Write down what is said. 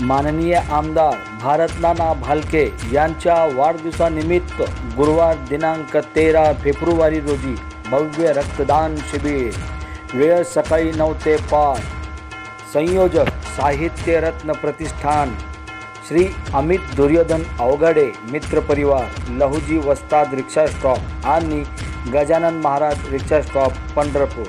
माननीय आमदार भारतनाना भालके यांच्या वाढदिवसानिमित्त गुरुवार दिनांक तेरा फेब्रुवारी रोजी भव्य रक्तदान शिबिर. वेळ सकाळी नऊ ते पाच. संयोजक साहित्य रत्न प्रतिष्ठान. श्री अमित दुर्योधन अवघडे मित्रपरिवार लहुजी वस्ताद रिक्षा स्टॉप आणि गजानन महाराज रिक्षा स्टॉप पंढरपूर.